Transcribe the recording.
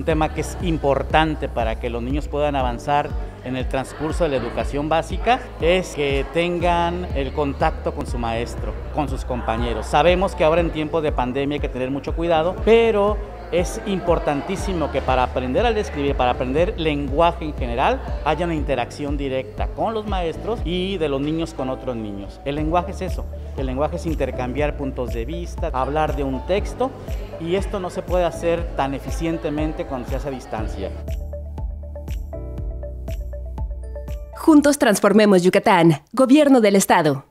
un tema que es importante para que los niños puedan avanzar en el transcurso de la educación básica es que tengan el contacto con su maestro, con sus compañeros. Sabemos que ahora en tiempos de pandemia hay que tener mucho cuidado, pero es importantísimo que para aprender a escribir, para aprender lenguaje en general, haya una interacción directa con los maestros y de los niños con otros niños. El lenguaje es eso, el lenguaje es intercambiar puntos de vista, hablar de un texto y esto no se puede hacer tan eficientemente cuando se hace a distancia. Juntos transformemos Yucatán, Gobierno del Estado.